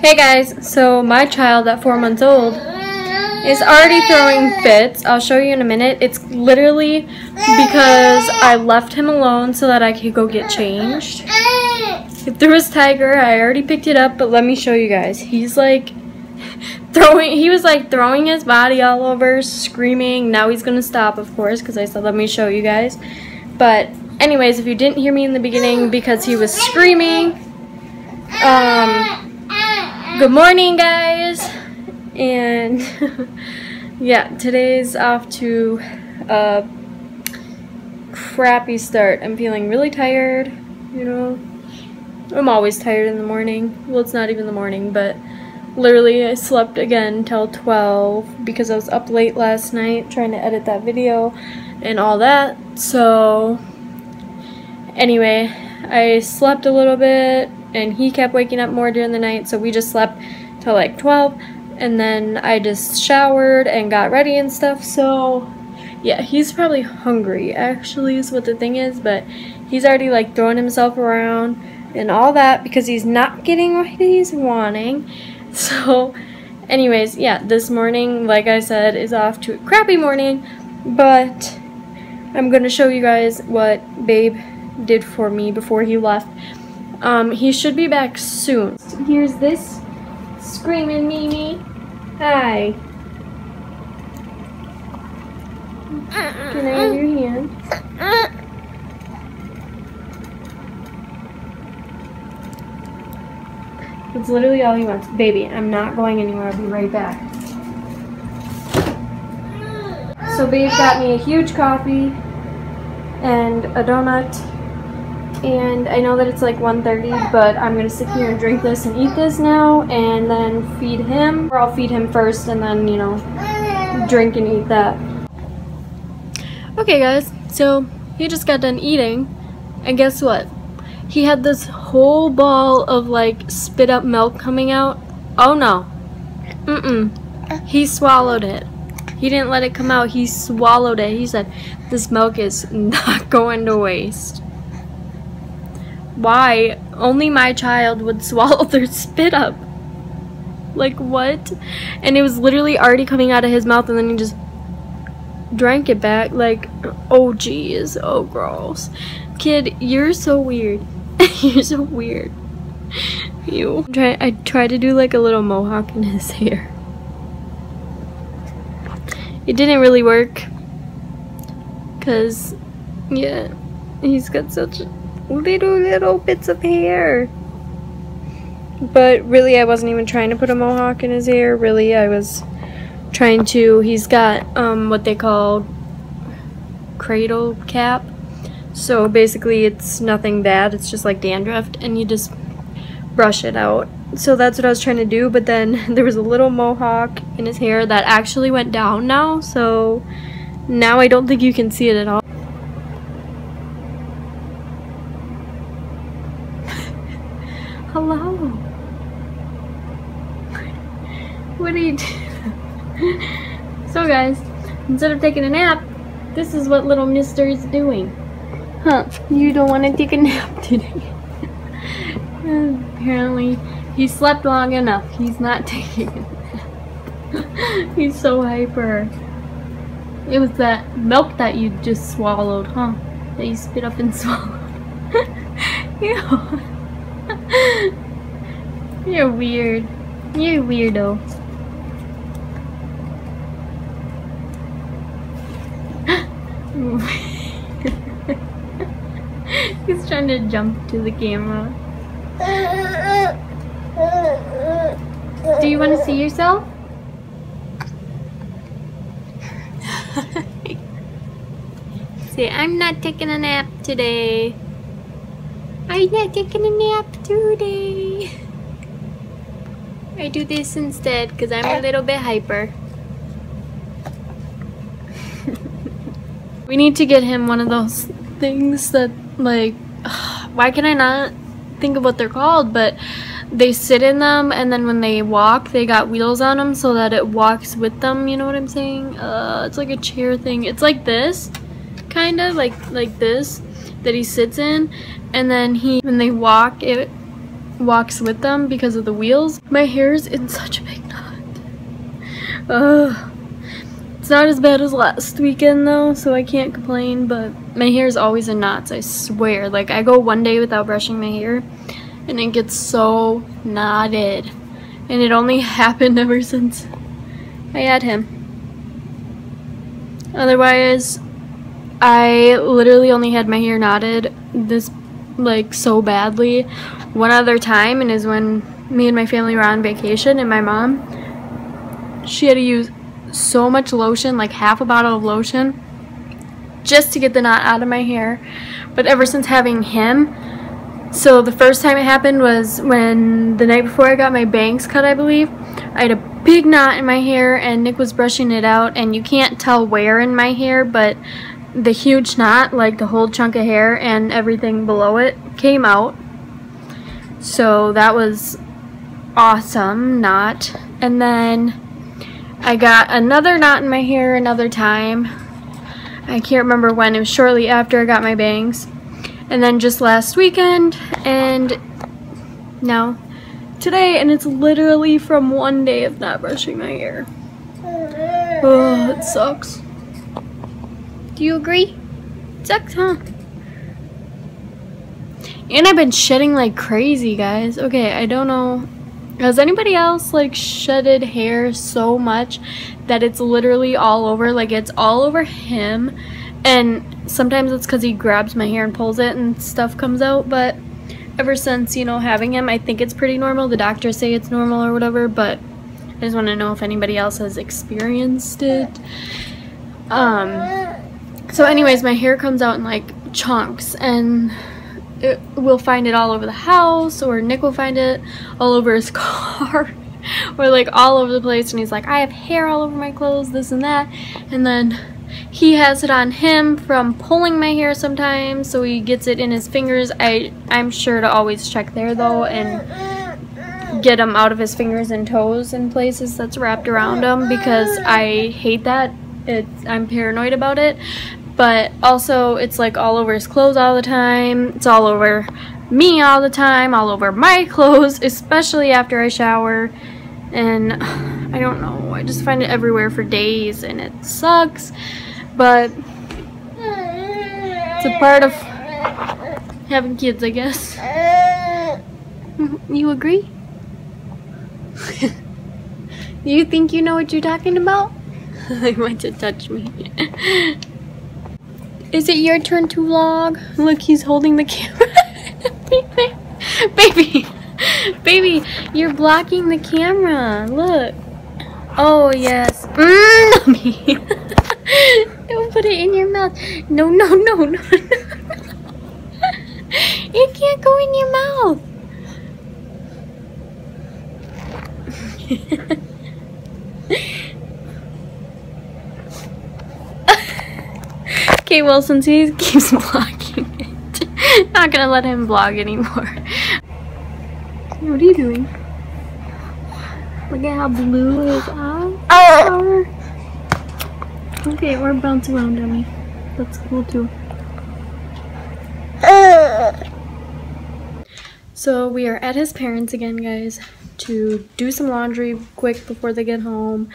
Hey guys, so my child at four months old is already throwing fits. I'll show you in a minute. It's literally because I left him alone so that I could go get changed. If there was Tiger, I already picked it up, but let me show you guys. He's like throwing, he was like throwing his body all over, screaming. Now he's gonna stop, of course, because I said let me show you guys. But anyways, if you didn't hear me in the beginning because he was screaming, um, good morning guys. And yeah today's off to a crappy start. I'm feeling really tired you know? I'm always tired in the morning. Well it's not even the morning but literally I slept again till 12 because I was up late last night trying to edit that video and all that. So anyway I slept a little bit and he kept waking up more during the night so we just slept till like 12 and then I just showered and got ready and stuff so yeah he's probably hungry actually is what the thing is but he's already like throwing himself around and all that because he's not getting what he's wanting. So anyways yeah this morning like I said is off to a crappy morning but I'm gonna show you guys what babe did for me before he left um, he should be back soon. Here's this screaming Mimi. Hi. Can I have your hand? It's literally all he wants. Baby, I'm not going anywhere. I'll be right back. So babe got me a huge coffee and a donut and I know that it's like 1.30 but I'm gonna sit here and drink this and eat this now and then feed him or I'll feed him first and then you know drink and eat that. Okay guys so he just got done eating and guess what? He had this whole ball of like spit up milk coming out. Oh no. Mm-mm. He swallowed it. He didn't let it come out. He swallowed it. He said this milk is not going to waste why only my child would swallow their spit up. Like, what? And it was literally already coming out of his mouth, and then he just drank it back. Like, oh, geez. Oh, gross. Kid, you're so weird. you're so weird. You. Try, I tried to do like a little mohawk in his hair. It didn't really work. Because, yeah, he's got such little, little bits of hair. But really, I wasn't even trying to put a mohawk in his hair. Really, I was trying to, he's got um, what they call cradle cap. So basically, it's nothing bad. It's just like dandruff, and you just brush it out. So that's what I was trying to do, but then there was a little mohawk in his hair that actually went down now, so now I don't think you can see it at all. Hello. What are you doing? So guys, instead of taking a nap, this is what little mister is doing. Huh, you don't want to take a nap today. Apparently, he slept long enough. He's not taking a nap. He's so hyper. It was that milk that you just swallowed, huh? That you spit up and swallowed. Ew. You're weird. You're weirdo. He's trying to jump to the camera. Do you want to see yourself? see, I'm not taking a nap today. I'm not taking a nap today. I do this instead because I'm a little bit hyper. we need to get him one of those things that like, why can I not think of what they're called, but they sit in them and then when they walk they got wheels on them so that it walks with them you know what i'm saying uh it's like a chair thing it's like this kind of like like this that he sits in and then he when they walk it walks with them because of the wheels. My hair's in such a big knot. Ugh. It's not as bad as last weekend though, so I can't complain, but my hair is always in knots, I swear. Like, I go one day without brushing my hair, and it gets so knotted. And it only happened ever since I had him. Otherwise, I literally only had my hair knotted this, like, so badly one other time, and is when me and my family were on vacation, and my mom, she had to use so much lotion, like half a bottle of lotion, just to get the knot out of my hair. But ever since having him, so the first time it happened was when the night before I got my bangs cut, I believe. I had a big knot in my hair and Nick was brushing it out and you can't tell where in my hair, but the huge knot, like the whole chunk of hair and everything below it came out. So that was awesome knot. And then I got another knot in my hair another time. I can't remember when. It was shortly after I got my bangs. And then just last weekend and now today and it's literally from one day of not brushing my hair. Oh, it sucks. Do you agree? It sucks, huh? And I've been shedding like crazy, guys. Okay, I don't know has anybody else like shedded hair so much that it's literally all over? Like it's all over him and sometimes it's because he grabs my hair and pulls it and stuff comes out but ever since you know having him I think it's pretty normal the doctors say it's normal or whatever but I just want to know if anybody else has experienced it um so anyways my hair comes out in like chunks and it, we'll find it all over the house or Nick will find it all over his car or like all over the place and he's like I have hair all over my clothes this and that and then he has it on him from pulling my hair sometimes so he gets it in his fingers. I I'm sure to always check there though and get him out of his fingers and toes in places that's wrapped around him because I hate that. It's I'm paranoid about it but also it's like all over his clothes all the time. It's all over me all the time, all over my clothes, especially after I shower. And I don't know, I just find it everywhere for days and it sucks. But it's a part of having kids, I guess. You agree? you think you know what you're talking about? I want to touch me. Is it your turn to vlog? Look, he's holding the camera. baby, baby, you're blocking the camera. Look. Oh, yes. Mmm, Don't put it in your mouth. No, no, no, no, no. It can't go in your mouth. Okay, well, since he keeps vlogging it, not gonna let him vlog anymore. What are you doing? Look at how blue his eyes ah! are. Okay, we're bounce around, dummy. That's cool too. Ah! So we are at his parents again, guys, to do some laundry quick before they get home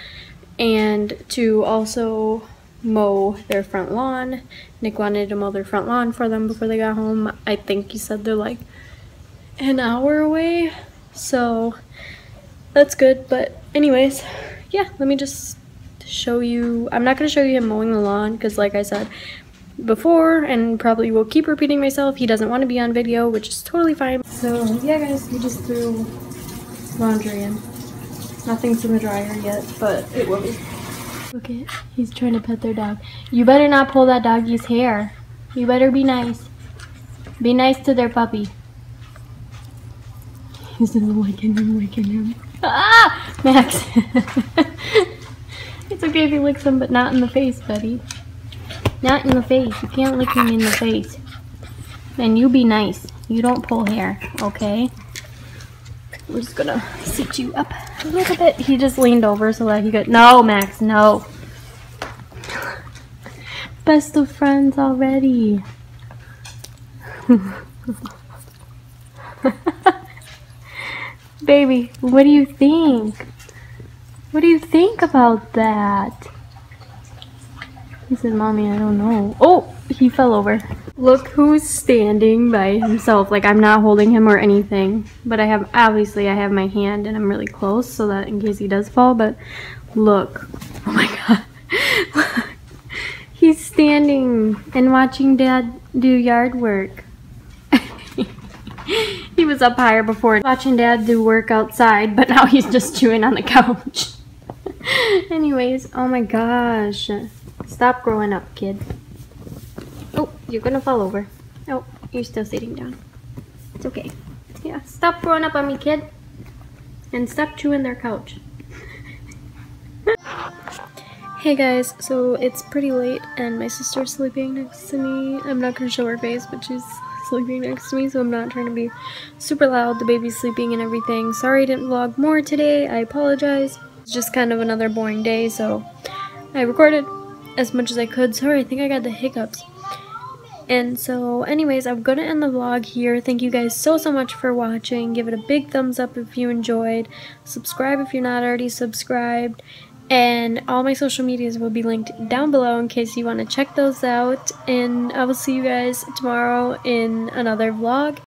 and to also mow their front lawn. Nick wanted to mow their front lawn for them before they got home. I think he said they're like an hour away. So that's good. But anyways, yeah, let me just show you. I'm not going to show you him mowing the lawn because like I said before and probably will keep repeating myself, he doesn't want to be on video, which is totally fine. So yeah guys, we just threw laundry in. Nothing's in the dryer yet, but it will be. Look at, he's trying to pet their dog. You better not pull that doggy's hair. You better be nice. Be nice to their puppy. He's licking him, licking him. Ah! Max! it's okay if you lick him, but not in the face, buddy. Not in the face. You can't lick him in the face. And you be nice. You don't pull hair, okay? We're just gonna sit you up a little bit. He just leaned over so that he could. No, Max, no. Best of friends already. Baby, what do you think? What do you think about that? He said, Mommy, I don't know. Oh, he fell over. Look who's standing by himself. Like, I'm not holding him or anything. But I have, obviously, I have my hand and I'm really close so that in case he does fall. But look. Oh my God. He's standing and watching Dad do yard work. he was up higher before watching Dad do work outside, but now he's just chewing on the couch. Anyways, oh my gosh. Stop growing up, kid. You're gonna fall over. Oh, you're still sitting down. It's okay. Yeah, stop throwing up on me, kid. And stop chewing their couch. hey guys, so it's pretty late and my sister's sleeping next to me. I'm not gonna show her face, but she's sleeping next to me, so I'm not trying to be super loud. The baby's sleeping and everything. Sorry I didn't vlog more today. I apologize. It's just kind of another boring day, so I recorded as much as I could. Sorry, I think I got the hiccups. And so, anyways, I'm going to end the vlog here. Thank you guys so, so much for watching. Give it a big thumbs up if you enjoyed. Subscribe if you're not already subscribed. And all my social medias will be linked down below in case you want to check those out. And I will see you guys tomorrow in another vlog.